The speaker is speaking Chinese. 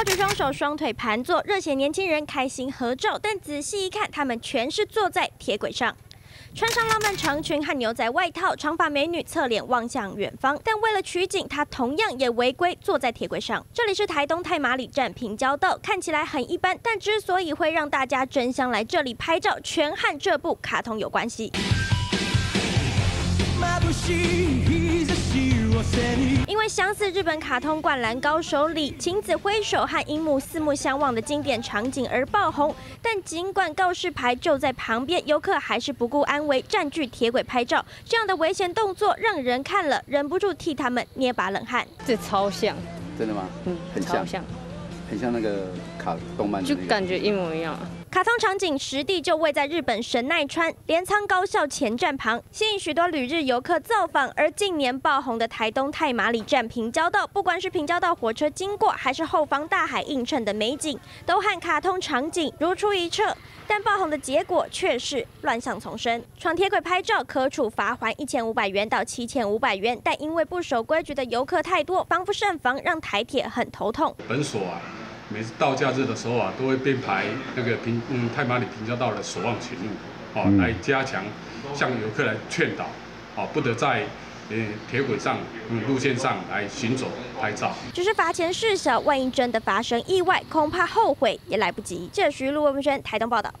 高举双手，双腿盘坐，热血年轻人开心合照。但仔细一看，他们全是坐在铁轨上，穿上浪漫长裙和牛仔外套，长发美女侧脸望向远方。但为了取景，她同样也违规坐在铁轨上。这里是台东太马里站平交道，看起来很一般，但之所以会让大家争相来这里拍照，全和这部卡通有关系。因为相似日本卡通《灌篮高手》里晴子挥手和樱木四目相望的经典场景而爆红，但尽管告示牌就在旁边，游客还是不顾安危占据铁轨拍照。这样的危险动作让人看了忍不住替他们捏把冷汗。这超像，真的吗？嗯，很超像，很像那个卡动漫，就感觉一模一样。卡通场景实地就位在日本神奈川镰仓高校前站旁，吸引许多旅日游客造访。而近年爆红的台东太马里站平交道，不管是平交道火车经过，还是后方大海映衬的美景，都和卡通场景如出一辙。但爆红的结果却是乱象丛生，闯铁轨拍照可处罚款一千五百元到七千五百元。但因为不守规矩的游客太多，防不胜防，让台铁很头痛。本所啊。每次到假日的时候啊，都会编排那个平嗯太马里平交道的守望群路，哦，来加强向游客来劝导，哦，不得在嗯铁轨上嗯路线上来行走拍照。只是罚钱事小，万一真的发生意外，恐怕后悔也来不及。这是徐路文轩台东报道。